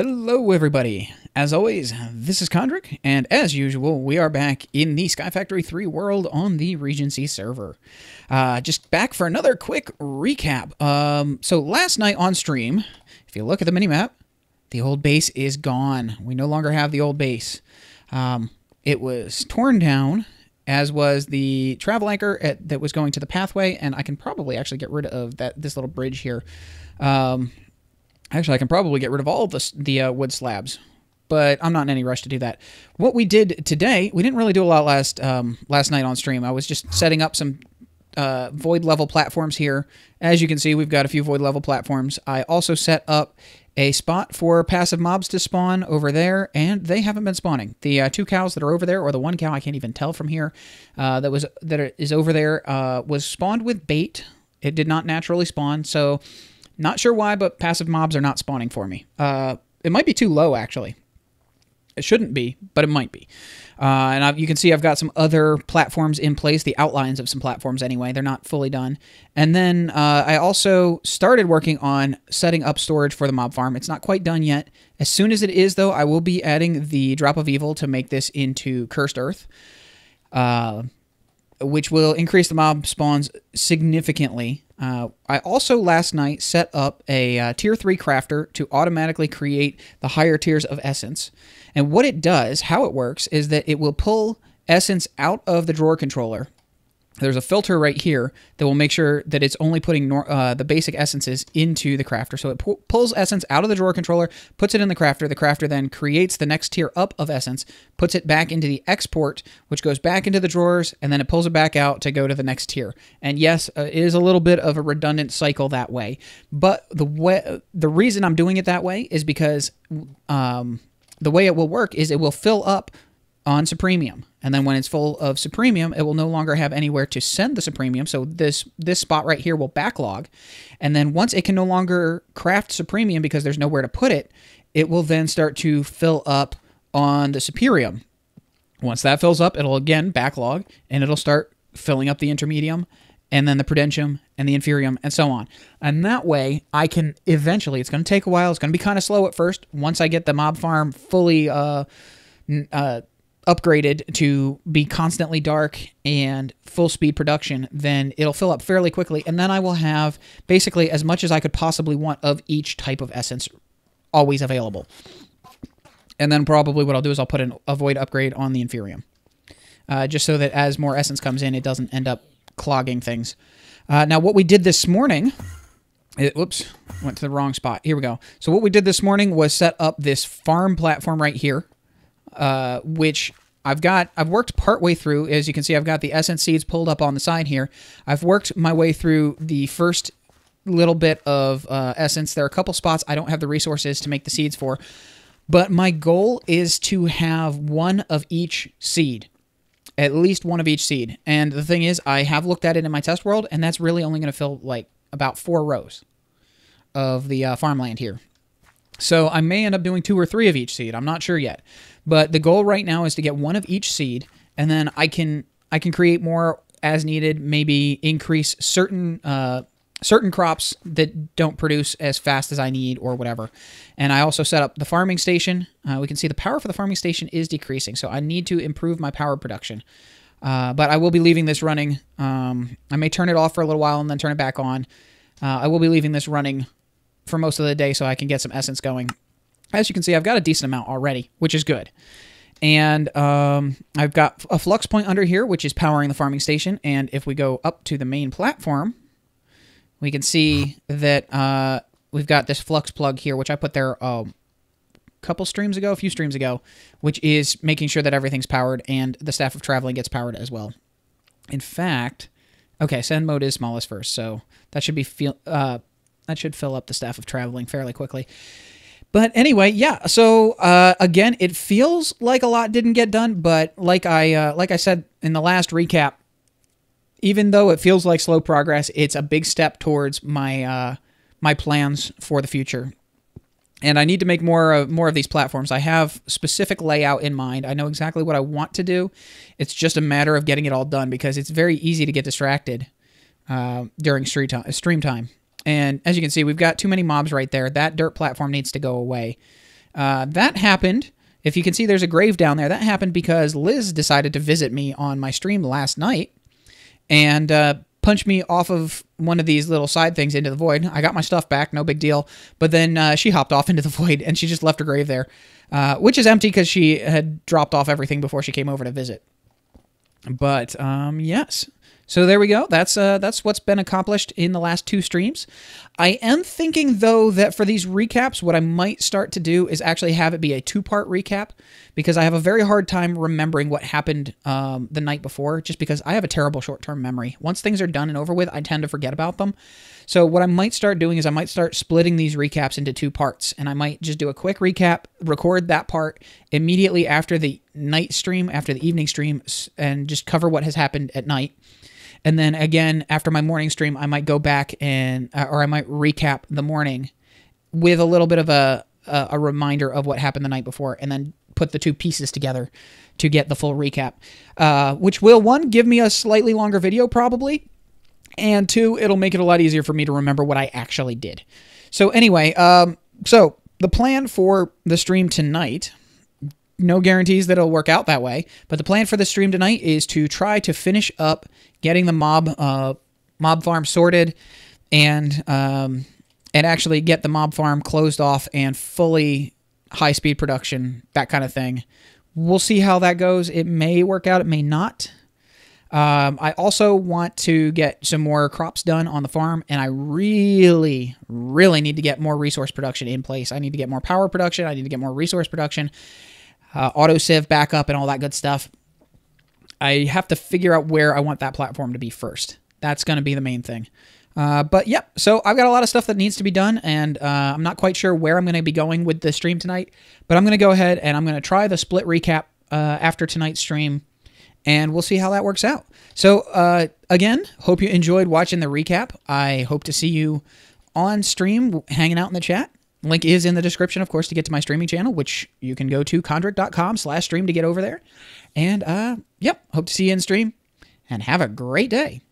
Hello, everybody. As always, this is Kondrik, and as usual, we are back in the Sky Factory 3 world on the Regency server. Uh, just back for another quick recap. Um, so, last night on stream, if you look at the minimap, the old base is gone. We no longer have the old base. Um, it was torn down, as was the travel anchor at, that was going to the pathway, and I can probably actually get rid of that this little bridge here. Um, Actually, I can probably get rid of all the, the uh, wood slabs, but I'm not in any rush to do that. What we did today, we didn't really do a lot last um, last night on stream. I was just setting up some uh, void level platforms here. As you can see, we've got a few void level platforms. I also set up a spot for passive mobs to spawn over there, and they haven't been spawning. The uh, two cows that are over there, or the one cow I can't even tell from here, uh, that was that is over there, uh, was spawned with bait. It did not naturally spawn, so not sure why, but passive mobs are not spawning for me. Uh, it might be too low, actually. It shouldn't be, but it might be. Uh, and I've, you can see I've got some other platforms in place, the outlines of some platforms anyway. They're not fully done. And then uh, I also started working on setting up storage for the mob farm. It's not quite done yet. As soon as it is, though, I will be adding the Drop of Evil to make this into Cursed Earth. Uh, which will increase the mob spawns significantly. Uh, I also last night set up a uh, tier 3 crafter to automatically create the higher tiers of essence. And what it does, how it works, is that it will pull essence out of the drawer controller there's a filter right here that will make sure that it's only putting uh, the basic essences into the crafter. So it pu- pulls essence out of the drawer controller, puts it in the crafter. The crafter then creates the next tier up of essence, puts it back into the export, which goes back into the drawers, and then it pulls it back out to go to the next tier. And yes, uh, it is a little bit of a redundant cycle that way. But the way the reason I'm doing it that way is because um, the way it will work is it will fill up on Supremium. And then when it's full of Supremium, it will no longer have anywhere to send the Supremium. So this this spot right here will backlog. And then once it can no longer craft Supremium because there's nowhere to put it, it will then start to fill up on the Superium. Once that fills up, it'll again backlog and it'll start filling up the Intermedium and then the Prudentium and the Inferium and so on. And that way, I can eventually, it's going to take a while, it's going to be kind of slow at first. Once I get the mob farm fully uh, uh, upgraded to be constantly dark and full speed production, then it'll fill up fairly quickly. And then I will have basically as much as I could possibly want of each type of essence always available. And then probably what I'll do is I'll put an avoid upgrade on the Inferium. Uh, just so that as more essence comes in, it doesn't end up clogging things. Uh, now, what we did this morning. It, whoops, went to the wrong spot. Here we go. So what we did this morning was set up this farm platform right here uh, which I've got I've worked partway through. As you can see, I've got the essence seeds pulled up on the side here. I've worked my way through the first little bit of uh, essence. There are a couple spots I don't have the resources to make the seeds for, but my goal is to have one of each seed, at least one of each seed. And the thing is, I have looked at it in my test world, and that's really only going to fill like about four rows of the uh, farmland here. So I may end up doing two or three of each seed. I'm not sure yet. But the goal right now is to get one of each seed, and then I can I can create more as needed. Maybe increase certain uh, certain crops that don't produce as fast as I need or whatever. And I also set up the farming station. Uh, we can see the power for the farming station is decreasing, so I need to improve my power production. Uh, but I will be leaving this running. Um, I may turn it off for a little while and then turn it back on. Uh, I will be leaving this running for most of the day so I can get some essence going as you can see, I've got a decent amount already, which is good. And um, I've got a flux point under here, which is powering the farming station. And if we go up to the main platform, we can see that uh, we've got this flux plug here, which I put there a couple streams ago, a few streams ago, which is making sure that everything's powered and the staff of traveling gets powered as well. In fact, okay, send mode is smallest first, so that should be feel uh, that should fill up the staff of traveling fairly quickly. But anyway, yeah. So uh, again, it feels like a lot didn't get done, but like I uh, like I said in the last recap, even though it feels like slow progress, it's a big step towards my uh, my plans for the future. And I need to make more of more of these platforms. I have specific layout in mind. I know exactly what I want to do. It's just a matter of getting it all done because it's very easy to get distracted uh, during stream time. And as you can see, we've got too many mobs right there. That dirt platform needs to go away. Uh, that happened. If you can see, there's a grave down there. That happened because Liz decided to visit me on my stream last night and uh, punch me off of one of these little side things into the void. I got my stuff back, no big deal. But then uh, she hopped off into the void and she just left her grave there, uh, which is empty because she had dropped off everything before she came over to visit. But um, yes, so there we go. That's uh, that's what's been accomplished in the last two streams. I am thinking though that for these recaps, what I might start to do is actually have it be a two-part recap because I have a very hard time remembering what happened um, the night before, just because I have a terrible short-term memory. Once things are done and over with, I tend to forget about them. So what I might start doing is I might start splitting these recaps into two parts, and I might just do a quick recap, record that part immediately after the night stream, after the evening stream, and just cover what has happened at night and then again, after my morning stream, I might go back and, uh, or I might recap the morning with a little bit of a, a, a reminder of what happened the night before, and then put the two pieces together to get the full recap. Uh, which will, one, give me a slightly longer video probably, and two, it'll make it a lot easier for me to remember what I actually did. So, anyway, um, so the plan for the stream tonight no guarantees that it'll work out that way. But the plan for the stream tonight is to try to finish up getting the mob uh, mob farm sorted and um, and actually get the mob farm closed off and fully high speed production, that kind of thing. We'll see how that goes. It may work out, it may not. Um, I also want to get some more crops done on the farm, and I really, really need to get more resource production in place. I need to get more power production. I need to get more resource production, uh, auto backup, and all that good stuff. I have to figure out where I want that platform to be first. That's going to be the main thing. Uh, but yep, yeah, so I've got a lot of stuff that needs to be done, and uh, I'm not quite sure where I'm going to be going with the stream tonight. But I'm going to go ahead and I'm going to try the split recap uh, after tonight's stream, and we'll see how that works out. So uh, again, hope you enjoyed watching the recap. I hope to see you on stream, hanging out in the chat. Link is in the description, of course, to get to my streaming channel, which you can go to kondrik.com slash stream to get over there. And uh, yep, hope to see you in stream and have a great day.